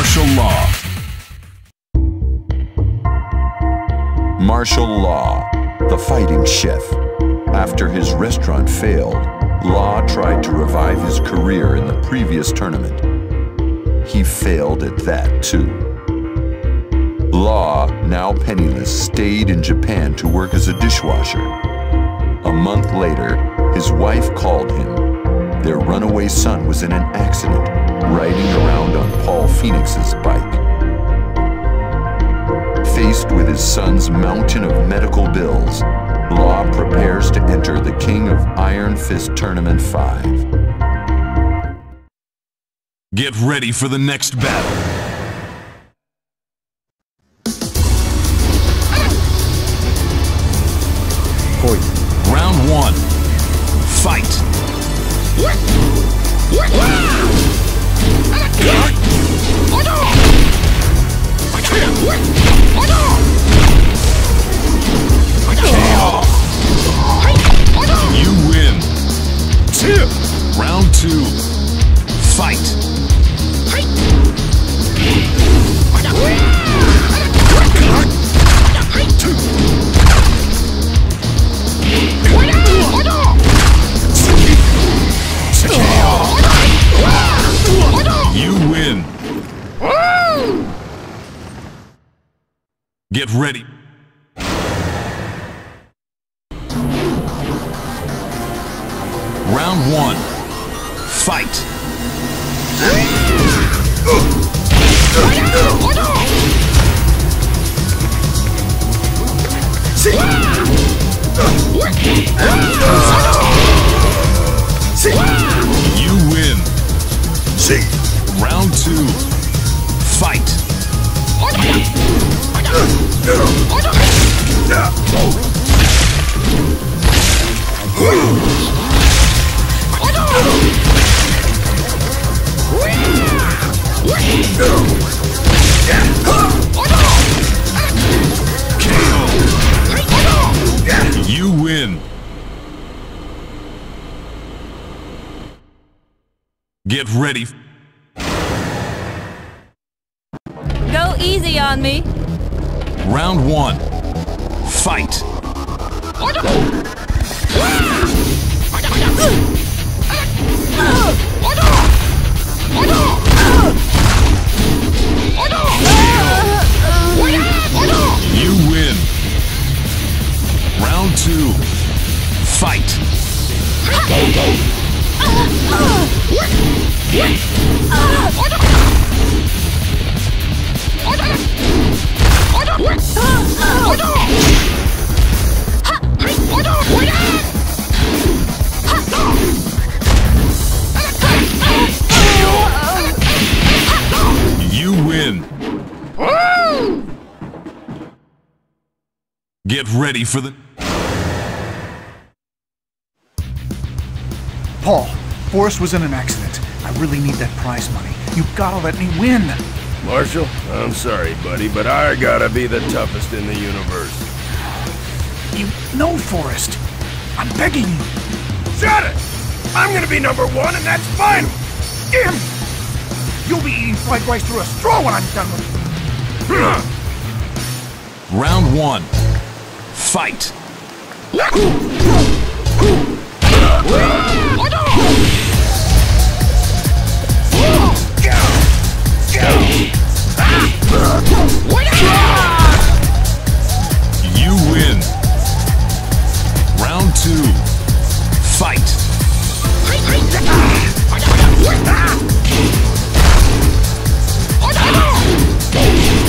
Marshall Law. Marshall Law, the fighting chef. After his restaurant failed, Law tried to revive his career in the previous tournament. He failed at that too. Law, now penniless, stayed in Japan to work as a dishwasher. A month later, his wife called him. Their runaway son was in an accident, riding around on Paul Phoenix's bike. Faced with his son's mountain of medical bills, Law prepares to enter the King of Iron Fist Tournament 5. Get ready for the next battle. Get ready. Round one. Fight. You win. Round Get ready. Go easy on me. Round one. Fight. Get ready for the. Paul, Forrest was in an accident. I really need that prize money. You gotta let me win. Marshall, I'm sorry, buddy, but I gotta be the toughest in the universe. You know Forrest. I'm begging you. Shut it! I'm gonna be number one, and that's final! Damn! You'll be eating fried rice through a straw when I'm done with it. Round one. Fight. You win. Round two. Fight. You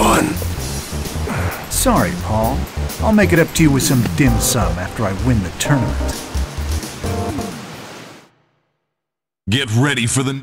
one. Sorry, Paul. I'll make it up to you with some dim sum after I win the tournament. Get ready for the.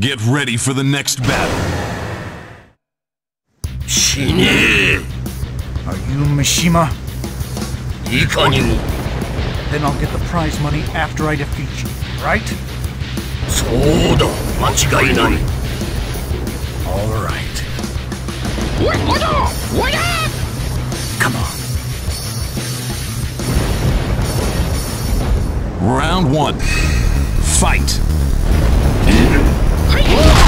Get ready for the next battle. Shine! Are you Mishima? Ikani. Then I'll get the prize money after I defeat you, right? Soda, machigai nai. All right. What up? What up? Come on. Round one. Fight. You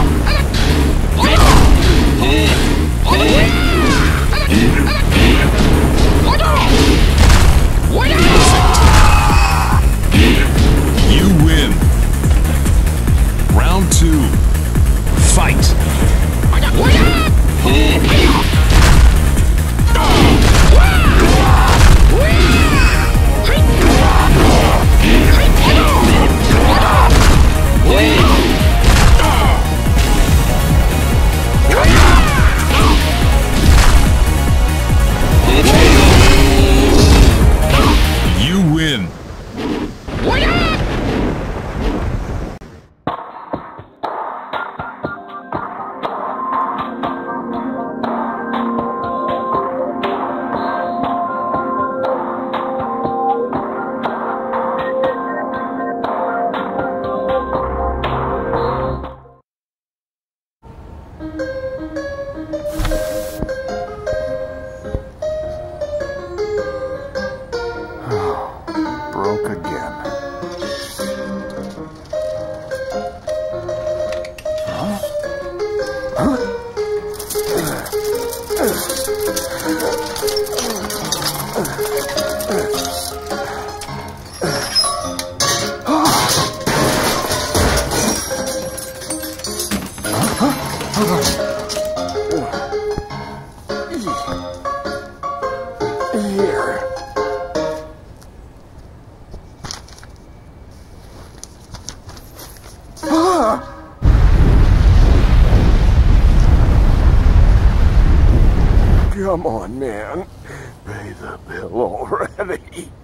Already.